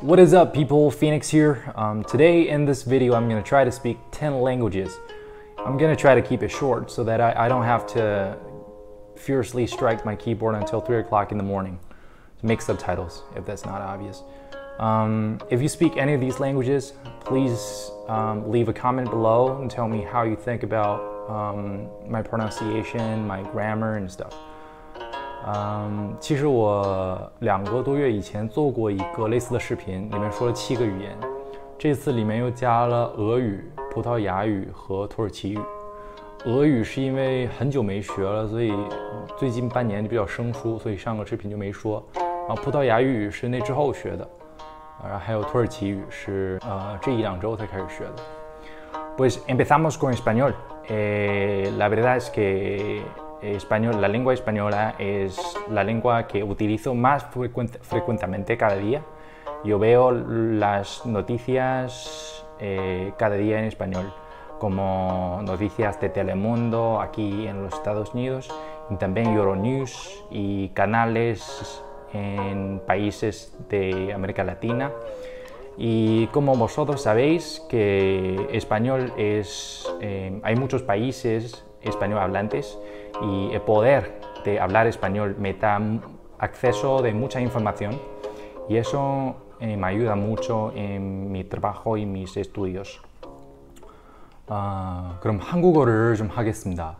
What is up people, Phoenix here. Um, today in this video I'm going to try to speak 10 languages. I'm going to try to keep it short so that I, I don't have to furiously strike my keyboard until 3 o'clock in the morning to make subtitles, if that's not obvious. Um, if you speak any of these languages, please um, leave a comment below and tell me how you think about um, my pronunciation, my grammar and stuff. 嗯，其实我两个多月以前做过一个类似的视频，里面说了七个语言。这次里面又加了俄语、葡萄牙语和土耳其语。俄语是因为很久没学了，所以最近半年就比较生疏，所以上个视频就没说。然后葡萄牙语是那之后学的，然后还有土耳其语是呃这一两周才开始学的。Pues empezamos con español. La verdad es que español, la lengua española es la lengua que utilizo más frecuentemente cada día. Yo veo las noticias eh, cada día en español, como noticias de Telemundo aquí en los Estados Unidos, y también Euronews y canales en países de América Latina. Y como vosotros sabéis que español es, eh, hay muchos países español hablantes y el poder de hablar español me da acceso de mucha información y eso eh, me ayuda mucho en mi trabajo y mis estudios. 아, 그럼 한국어를 좀 하겠습니다.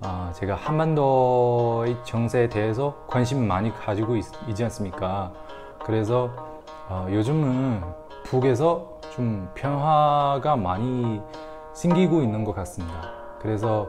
아, 제가 한반도의 정세에 대해서 관심 많이 가지고 있, 지 않습니까? 그래서 어, 요즘은 북에서 좀 변화가 많이 생기고 있는 것 같습니다. 그래서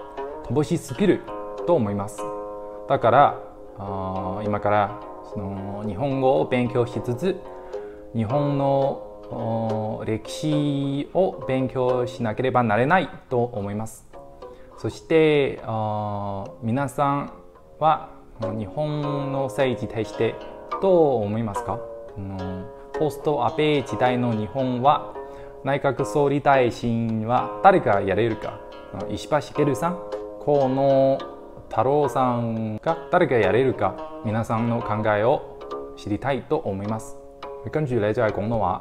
乏しすぎると思います。だから今からその日本語を勉強しつつ日本の歴史を勉強しなければなれないと思います。そして皆さんは日本の政治に対してどう思いますか？ポスト安倍時代の日本は内閣総理大臣は誰がやれるか？石破茂さん河野太郎さんが誰がやれるか皆さんの考えを知りたいと思います。跟住咧就係廣東話，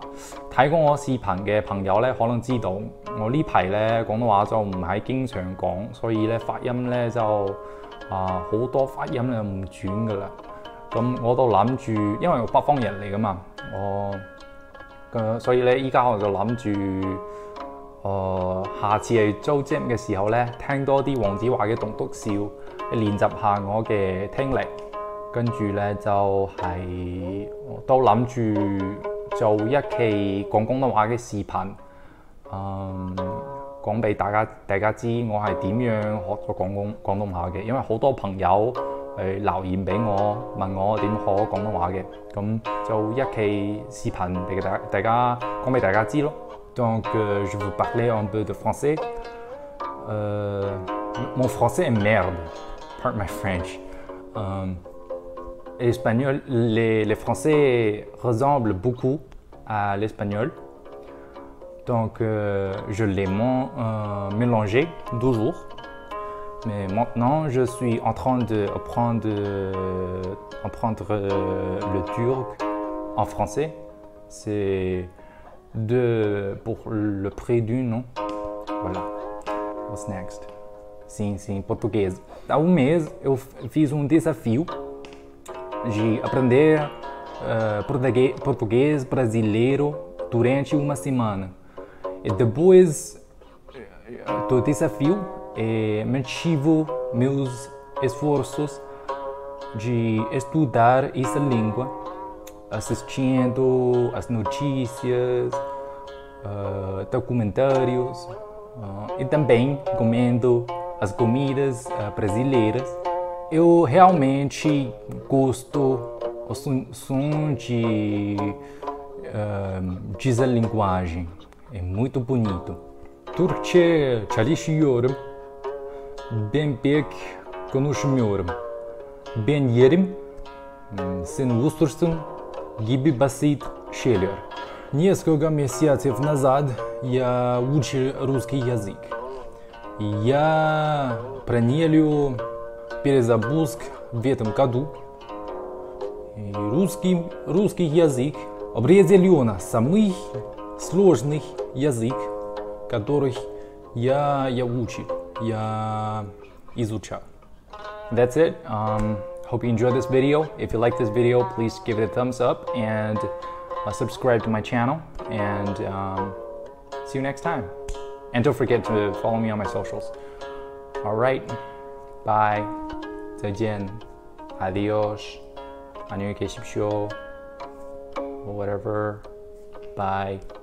睇過我視頻嘅朋友咧可能知道，我呢排咧廣東話就唔係經常講，所以咧發音咧就啊好多發音咧唔轉噶啦。咁我都諗住，因為我北方人嚟噶嘛，我嘅所以咧依家我就諗住。 誒、呃，下次係租 gym 嘅時候咧，聽多啲黃子華嘅棟篤笑，練習下我嘅聽力。跟住咧就係、都諗住做一期講廣東話嘅視頻，嗯，講俾大家大家知我係點樣學咗廣東廣東話嘅。因為好多朋友誒留言俾我問我點學廣東話嘅，咁就一期視頻俾大大家講俾大家知咯。Donc, euh, je vous parlais un peu de français. Euh, mon français est merde. Part my French. Euh, l'espagnol, les, les, français ressemblent beaucoup à l'espagnol. Donc, euh, je les mélangé toujours. Mais maintenant, je suis en train d'apprendre apprendre, le turc en français. C'est de, pour le prix du nom. Voilà. What's next? Sim, sim, português. Há um mês eu fiz um desafio de aprender uh, português, brasileiro durante uma semana. E depois do desafio, eh, mantive meus esforços de estudar essa língua assistindo as notícias, uh, documentários uh, e também comendo as comidas uh, brasileiras. Eu realmente gosto o som, de uh, diz a linguagem. É muito bonito. Türkçe çalışıyorum. Ben pek konuşmuyorum. Ben yerim, sen ustursun gibi basit şeyler. Несколько месяцев назад я учил русский язык. Я планирую перезапуск в этом году. И русский, русский язык определенно самый сложный язык, который я, я учил, я изучал. That's it. Um, hope you enjoyed this video. If you like this video, please give it a thumbs up and uh, subscribe to my channel. And um, see you next time. And don't forget to follow me on my socials. All right. Bye. 再见. Adios. 안녕히 계십시오. Whatever. Bye.